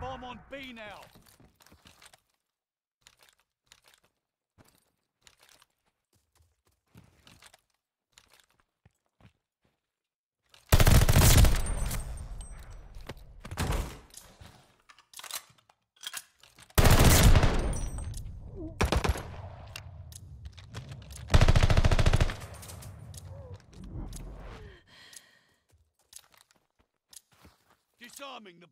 bomb on B now. Disarming the